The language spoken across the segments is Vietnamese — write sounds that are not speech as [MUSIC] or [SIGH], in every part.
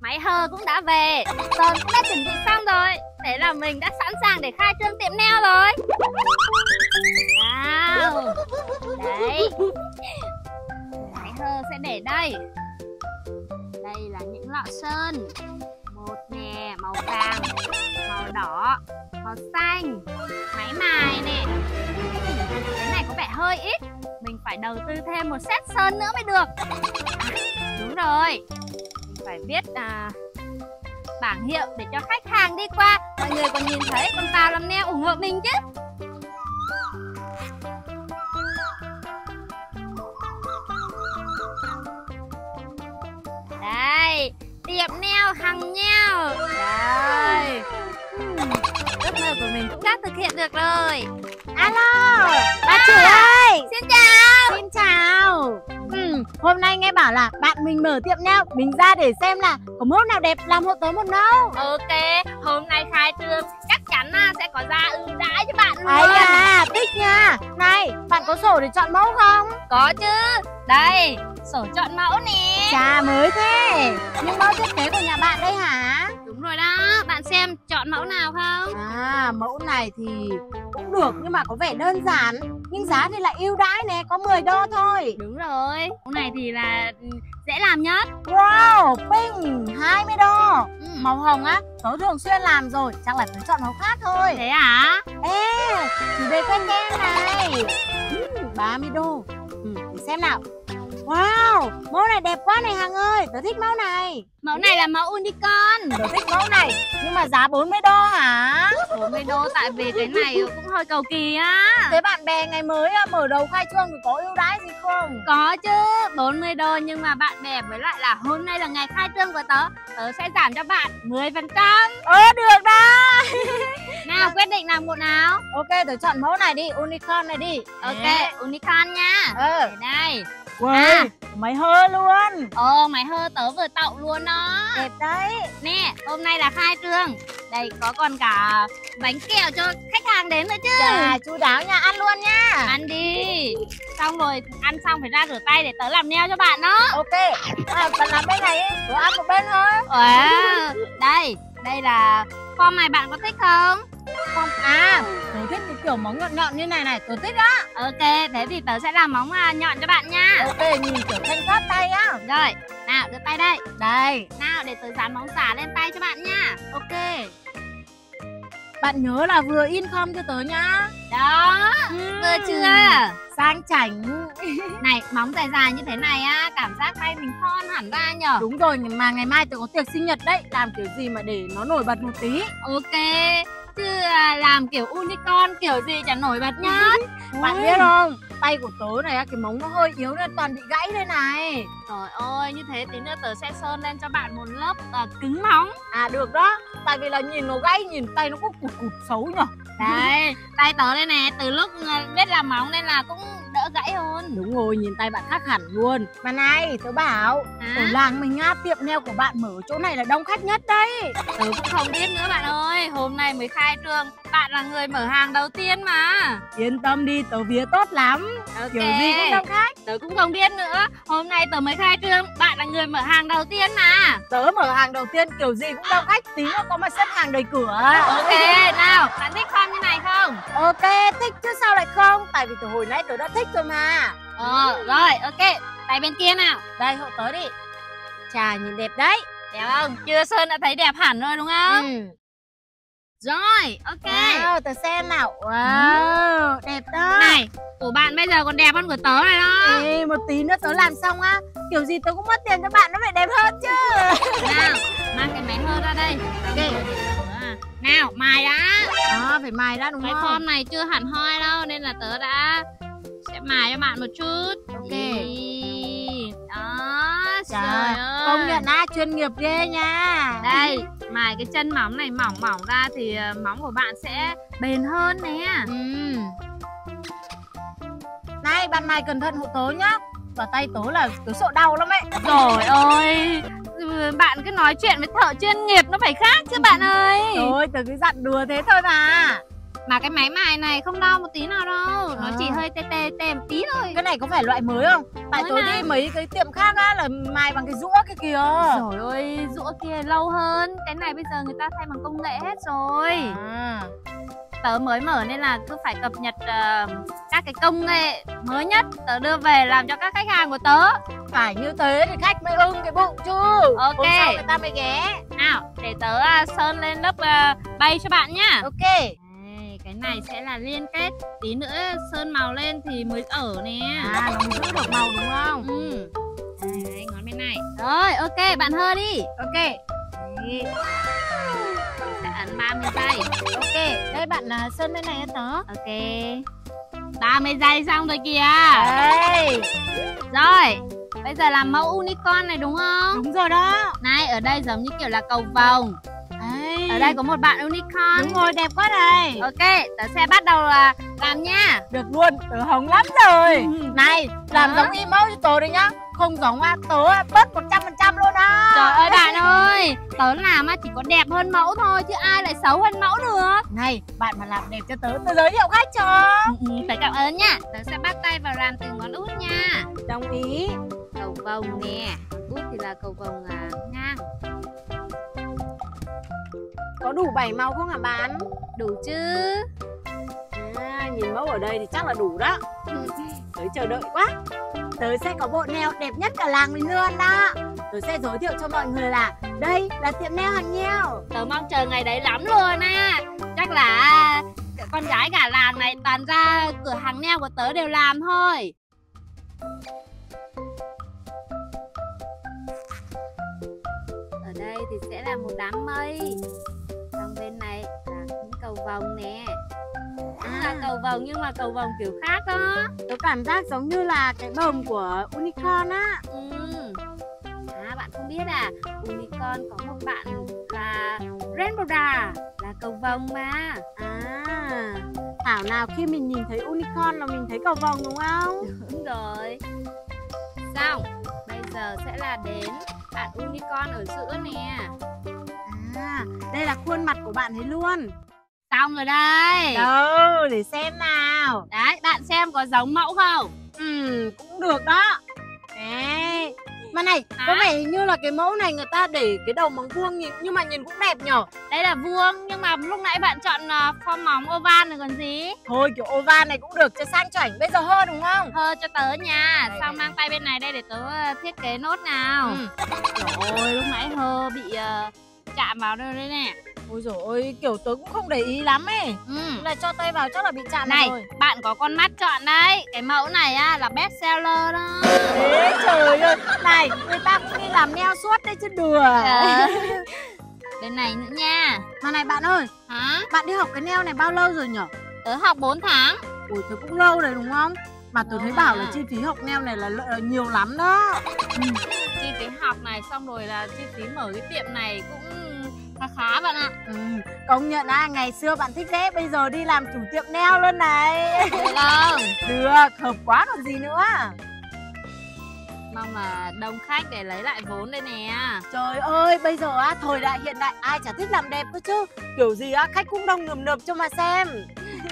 Máy hơ cũng đã về. Sơn cũng đã chuẩn bị xong rồi. Thế là mình đã sẵn sàng để khai trương tiệm nail rồi. Wow. Đấy. Máy hơ sẽ để đây. Đây là những lọ sơn. Một nè, màu vàng Màu đỏ Màu xanh Máy mài nè. Cái này có vẻ hơi ít. Mình phải đầu tư thêm một set sơn nữa mới được. À, Đúng rồi phải viết à, bảng hiệu để cho khách hàng đi qua. Mọi người còn nhìn thấy con vào làm neo ủng hộ mình chứ. Đây, tiệm neo hằng nheo Đây. Ước mơ của mình cũng đã thực hiện được rồi. Alo, bà chủ ơi. Xin chào. Xin chào Hôm nay nghe bảo là bạn mình mở tiệm nail Mình ra để xem là có mẫu nào đẹp làm hộ tớ một nâu Ok, hôm nay khai trương chắc chắn là sẽ có giá ưu đãi cho bạn luôn. Ấy à, thích nha. Này, bạn có sổ để chọn mẫu không? Có chứ. Đây, sổ chọn mẫu nè. Chà, mới thế. Nhưng mẫu thiết kế của nhà bạn đây hả? Đúng rồi đó, bạn xem chọn mẫu nào không? À, mẫu này thì cũng được nhưng mà có vẻ đơn giản Nhưng giá thì lại ưu đãi nè, có 10 đô thôi. Đúng rồi, mẫu này thì là ừ, dễ làm nhất. Wow, pink, 20 đô. Ừ. Màu hồng á, tớ thường xuyên làm rồi Chắc là tớ chọn màu khác thôi. Thế hả? Ê, chủ đề quen quen này. Ừm, 30 đô. Ừ, Để xem nào Wow, mẫu này đẹp quá này Hằng ơi Tớ thích mẫu này. Mẫu này là mẫu unicorn Tớ thích mẫu này Nhưng mà giá 40 đô hả? 40 đô tại vì cái này cũng hơi cầu kỳ á. Thế bạn bè ngày mới á, mở đầu khai trương thì có ưu đãi gì không? Có chứ, 40 đô nhưng mà bạn bè với lại là hôm nay là ngày khai trương của tớ Tớ sẽ giảm cho bạn 10% Ờ, được đó [LAUGHS] Nào quyết định làm bộ nào? Ok, tớ chọn mẫu này đi, unicorn này đi. Ok, Đấy. unicorn nha. Ờ, Để đây Ui, À. máy hơ luôn. Ồ, mày hơ tớ vừa tậu luôn đó. Đẹp đấy. Nè, hôm nay là khai trương. Đây có còn cả bánh kẹo cho khách hàng đến nữa chứ. Chà, chú đáo nha, ăn luôn nha. Ăn đi. Xong rồi, ăn xong phải ra rửa tay để tớ làm neo cho bạn đó. Ok, à, bạn làm bên này tớ ăn một bên thôi. Wow, đây, đây là form này bạn có thích không? Không, à, tớ thích cái kiểu móng nhọn nhọn như này này, tớ thích á. Ok, thế thì tớ sẽ làm móng à, nhọn cho bạn nha. Ok, nhìn kiểu thanh thoát tay á. Rồi, nào đưa tay đây. Đây, Nào để tớ dán móng giả lên tay cho bạn nha. Ok. Bạn nhớ là vừa in không cho tớ nhá. Đó, vừa chưa? Sang chảnh. [LAUGHS] Này, móng dài dài như thế này á Cảm giác tay mình thon hẳn ra nhở Đúng rồi, mà ngày mai tớ có tiệc sinh nhật đấy Làm kiểu gì mà để nó nổi bật một tí. Ok Chứ à, làm kiểu unicorn kiểu gì chẳng nổi bật nhất Bạn biết không, tay của tớ này á, cái móng nó hơi yếu nên toàn bị gãy đây này. Trời ơi, như thế tí nữa tớ sẽ sơn lên cho bạn một lớp à, cứng móng. À được đó, tại vì là nhìn nó gãy, nhìn tay nó có cụt cụt xấu nhở. Đây, tay tớ đây nè, từ lúc à, biết làm móng nên là cũng gãy hơn. Đúng rồi, nhìn tay bạn khác hẳn luôn. Mà này, tớ bảo Ở Hả? làng mình á, tiệm nail của bạn mở ở chỗ này là đông khách nhất đấy. Tớ cũng không biết nữa bạn ơi Hôm nay mới khai trương. Bạn là người mở hàng đầu tiên mà. Yên tâm đi, tớ vía tốt lắm. Ok. Kiểu gì cũng đông khách. Tớ cũng không biết nữa. Hôm nay tớ mới khai trương Bạn là người mở hàng đầu tiên mà. Tớ mở hàng đầu tiên kiểu gì cũng đông khách Tí nữa có mà xếp hàng đầy cửa. Ok, nào, bạn thích form như này không? Ok, thích chứ sao lại không? Tại vì từ hồi nãy tớ đã thích rồi mà. Ờ, rồi, ok. Tay bên kia nào? Đây, hộ tớ đi. Chà, nhìn đẹp đấy. Đẹp không? Chưa Sơn đã thấy đẹp hẳn rồi đúng không? ừ. Rồi, ok. Wow, tớ xem nào. Wow, đẹp đó. Này, của bạn bây giờ còn đẹp hơn của tớ này đó. Ê, một tí nữa tớ làm xong á. Kiểu gì tớ cũng mất tiền cho bạn nó phải đẹp hơn chứ. Nào, mang cái máy hơ ra đây. Ok Nào, mài đã. Đó, phải mài ra đúng Cái không? form này chưa hẳn hoi đâu Nên là tớ đã sẽ mài cho bạn một chút. Ok. Ý, Đó, Trời, trời ơi công nhận á, chuyên nghiệp ghê nha. Đây, mài cái chân móng này mỏng mỏng ra Thì ờ, móng của bạn sẽ bền hơn nè. Ừ. Này, bạn mài cẩn thận hộ tớ nhá. Và tay tớ là tớ sợ đau lắm ấy. Trời ơi Bạn cứ nói chuyện với thợ chuyên nghiệp nó phải khác chứ bạn ơi [LAUGHS] Thôi, tớ cứ dặn đùa thế thôi mà Mà cái máy mài này không đau một tí nào đâu Nó À. chỉ hơi tê tê tê một tí thôi Cái này có phải loại mới không? Tại Mới mà. đi mấy cái tiệm khác á là mài bằng cái rũa cái kìa Trời ơi, rũa kia lâu hơn Cái này bây giờ người ta thay bằng công nghệ hết rồi à. Tớ mới mở nên là cứ phải cập nhật ờ, các cái công nghệ mới nhất Tớ đưa về làm cho các khách hàng của tớ. Phải như thế thì khách mới ưng cái bụng chứ. Ok. Hôm sau người ta mới ghé. Nào, để tớ à, sơn lên lớp à, bay cho bạn nhá. Ok. Đây, Cái này sẽ là liên kết. Tí nữa sơn màu lên thì mới ở nè. À nó mới giữ được màu đúng không? Ừ. Đây, đây, ngón bên này. Rồi, ok, bạn hơ đi. Ok. Đấy. Sẽ ấn 30 giây. Ok Đây bạn là sơn bên này cho tớ Ok. 30 giây xong rồi kìa. Đây Rồi Bây giờ làm mẫu unicorn này đúng không? Đúng rồi đó. Này, ở đây giống như kiểu là cầu vồng Ở đây có một bạn unicorn. Đúng rồi đẹp quá này. Ok, tớ sẽ bắt đầu là làm nha. Được luôn Tớ hồng lắm rồi. Này làm Hả? giống emoji cho tớ đi nhá. Không giống á Tớ á, bớt 100% luôn á. Trời ơi bạn [LAUGHS] ơi Tớ làm á chỉ có đẹp hơn mẫu thôi Chứ ai lại xấu hơn mẫu được. Này bạn mà làm đẹp cho tớ Tớ giới thiệu khách cho. Ừ, Tớ cảm ơn nha. Tớ sẽ bắt tay vào làm từ ngón út nha. Đồng ý. Cầu vồng nè. Út thì là cầu vồng à, Có đủ 7 màu không hả bạn? Đủ chứ? À, nhìn mẫu ở đây thì chắc là đủ đó. [LAUGHS] Tớ chờ đợi quá. Tớ sẽ có bộ nail đẹp nhất cả làng mình luôn đó. Tớ sẽ giới thiệu cho mọi người là Đây là tiệm nail hàng nheo Tớ mong chờ ngày đấy lắm luôn á. Chắc là à, con gái cả làng này toàn ra cửa hàng neo của tớ đều làm thôi. Ở đây thì sẽ là một đám mây vồng nè. Cũng là cầu vồng nhưng mà cầu vồng kiểu khác đó. Tớ cảm giác giống như là cái bờm của unicorn á. Ừ. À bạn không biết à Unicorn có một bạn là Rainbow Da Là cầu vồng mà. À Thảo nào khi mình nhìn thấy unicorn là mình thấy cầu vồng đúng không? [LAUGHS] Đúng rồi. Xong Bây giờ sẽ là đến bạn unicorn ở giữa nè. À đây là khuôn mặt của bạn ấy luôn Xong rồi đây. Đâu để xem nào. Đấy bạn xem có giống mẫu không? Ừ cũng được đó. Đấy. Mà này Hả? có vẻ như là cái mẫu này người ta để cái đầu bằng vuông nhìn, nhưng mà nhìn cũng đẹp nhở? Đây là vuông Nhưng mà lúc nãy bạn chọn uh, form móng oval rồi còn gì? Thôi kiểu oval này cũng được cho sang chảnh Bây giờ hơ đúng không? Hơ cho tớ nha. Đây, Xong đây. mang tay bên này đây để tớ ờ, thiết kế nốt nào. Ừ. Trời ơi lúc nãy hơ bị ờ, chạm vào đây đây nè Ôi dồi ôi kiểu tớ cũng không để ý lắm ấy ừ. Là cho tay vào chắc là bị chạm Này, rồi bạn có con mắt chọn đấy Cái mẫu này á là best seller đó Thế trời ơi Này người ta cũng đi làm neo suốt đấy chứ đùa Ờ. [LAUGHS] Bên này nữa nha Mà này bạn ơi Hả? Bạn đi học cái neo này bao lâu rồi nhở? Tớ học 4 tháng Ui thế cũng lâu rồi đúng không? Mà Lâu thấy bảo là chi phí học neo này là là nhiều lắm đó [LAUGHS] Chi phí học này xong rồi là chi phí mở cái tiệm này cũng khá khá bạn ạ. Ừ, Công nhận à ngày xưa bạn thích vẽ Bây giờ đi làm chủ tiệm neo luôn này. Được không? [LAUGHS] Được hợp quá còn gì nữa. Mong là đông khách để lấy lại vốn đây nè. Trời ơi bây giờ á thời đại hiện đại ai chả thích làm đẹp cơ chứ. Kiểu gì á khách cũng đông nườm nượp cho mà xem.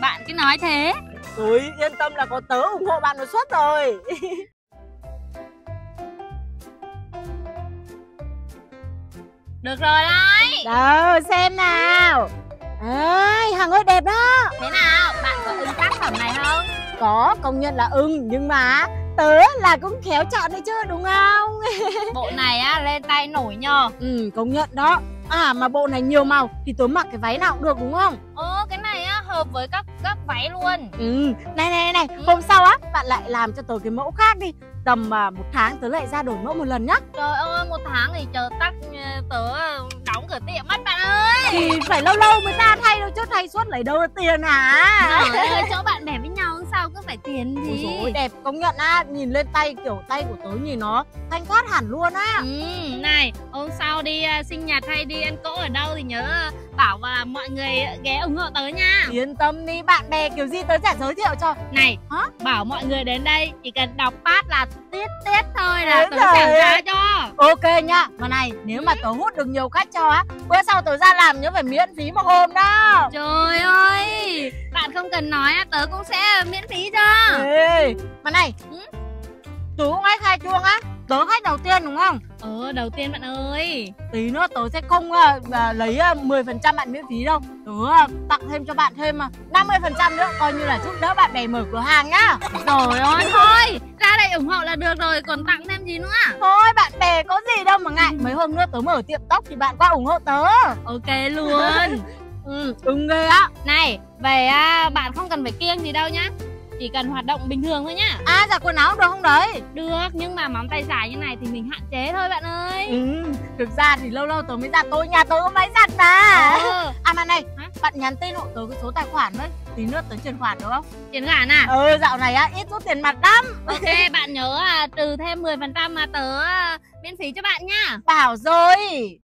Bạn cứ nói thế. Ôi yên tâm là có tớ ủng hộ bạn một suất rồi [LAUGHS] Được rồi đấy. Đâu xem nào. Ơi Hằng ơi đẹp đó. Thế nào? Bạn có ưng tác phẩm này không? Có công nhận là ưng. Nhưng mà tớ là cũng khéo chọn đấy chứ đúng không? [LAUGHS] Bộ này á lên tay nổi nhờ. Ừ công nhận đó. À mà bộ này nhiều màu Thì tớ mặc cái váy nào cũng được đúng không? Ồ cái này á hợp với các các váy luôn. Ừ Này này này. Ừ. Hôm sau á Bạn lại làm cho tớ cái mẫu khác đi Tầm à, một tháng tớ lại ra đổi mẫu một lần nhá. Trời ơi, một tháng thì chờ tắc ờ, tớ đóng cửa tiệm mất bạn ơi. Thì phải lâu lâu mới ra thay đâu chứ thay suốt lấy đâu ra tiền hả Trời ơi chỗ bạn bè với nhau sao cứ phải tiền Ôi gì dồi ôi, đẹp công nhận á Nhìn lên tay kiểu tay của tớ nhìn nó thanh thoát hẳn luôn á. Ừ, này, hôm sau đi à, sinh nhật hay đi ăn cỗ ở đâu thì nhớ à, bảo và mọi người ghé ủng hộ tớ nha. Yên tâm đi bạn bè kiểu gì tớ sẽ giới thiệu cho. Này, Hả? bảo mọi người đến đây chỉ cần đọc phát là tiết tiết thôi là tớ giảm giá cho. Ok nha Mà này nếu mà tớ hút được nhiều khách cho á Bữa sau tớ ra làm nhớ phải miễn phí một hôm đó. Trời ơi Bạn không cần nói tớ cũng sẽ miễn phí cho. Ê, mà này Ừ? chú cũng hay khai chuông á tớ khách đầu tiên đúng không? Ờ đầu tiên bạn ơi. Tí nữa tớ sẽ không à, lấy à, 10% bạn miễn phí đâu. Tớ tặng thêm cho bạn thêm à, 50% nữa coi như là giúp đỡ bạn bè mở cửa hàng nhá. Trời ơi thôi Ra đây ủng hộ là được rồi Còn tặng thêm gì nữa? Thôi bạn bè có gì đâu mà ngại. Mấy hôm nữa tớ mở tiệm tóc thì bạn qua ủng hộ tớ. Ok luôn. [LAUGHS] Ừ ưng ghê á. Này về à, bạn không cần phải kiêng gì đâu nhá Chỉ cần hoạt động bình thường thôi nhá. À giặt quần áo được không đấy? Được nhưng mà móng tay dài như này thì mình hạn chế thôi bạn ơi. Ừ thực ra thì lâu lâu tớ mới giặt tôi nhà tớ có máy giặt mà. Ờ. À mà này Hả? bạn nhắn tin hộ tớ cái số tài khoản với tí nữa tớ chuyển khoản được không? Tiền khoản à? Ừ dạo này á ít rút tiền mặt lắm. Ok bạn nhớ à, trừ thêm 10% mà tớ à, miễn phí cho bạn nha bảo rồi